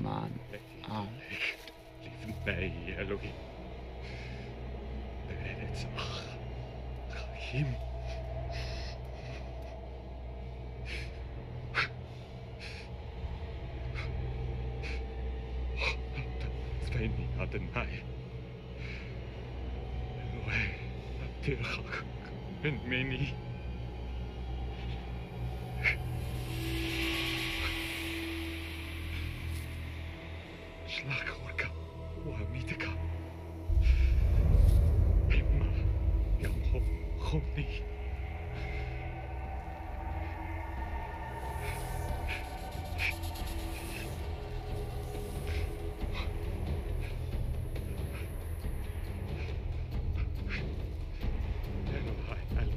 Man. Arsch. Leave me, Elohim. Eretzach. Rahim. Sveni Adonai. Eloi, Tirchak, Ben Meni. slagorka u amitika. Ima jam ho hovni. Enwai, al.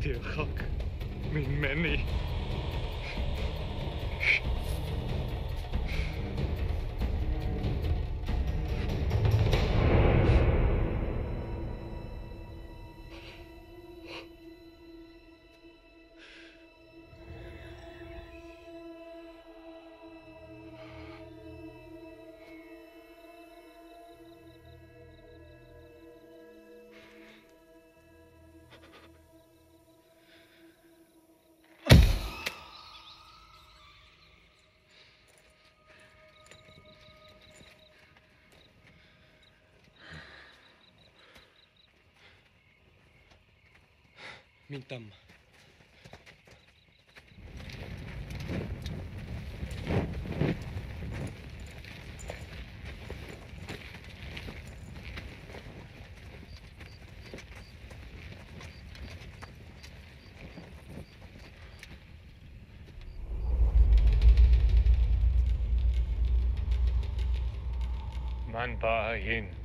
mintam. Man war hin.